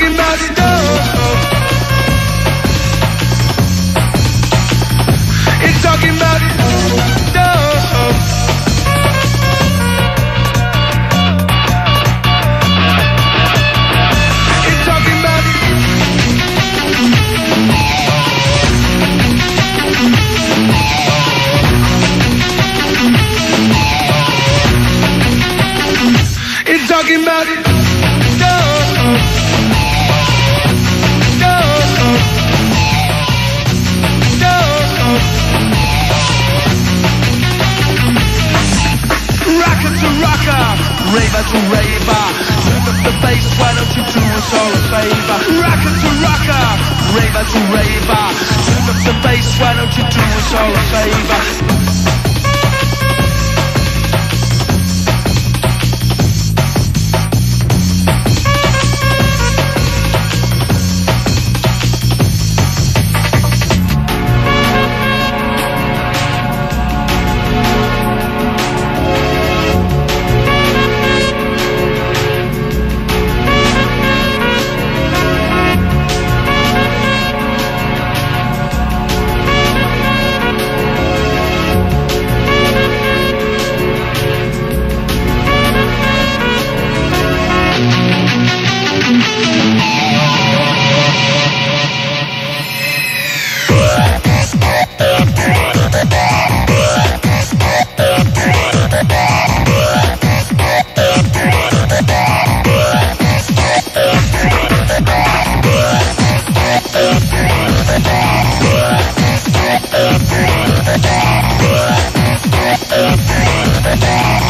talking about talking about it. It's talking about it. raver to raver Turn up the bass, why don't you do us all a favor? Rocker to rocker, raver to raver Turn up the bass, why don't you do us all a favor? In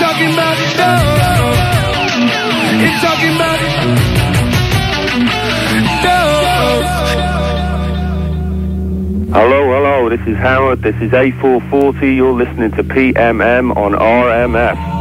talking about. It's talking about love. Hello, hello, this is Howard, this is A440, you're listening to TMM on RMF.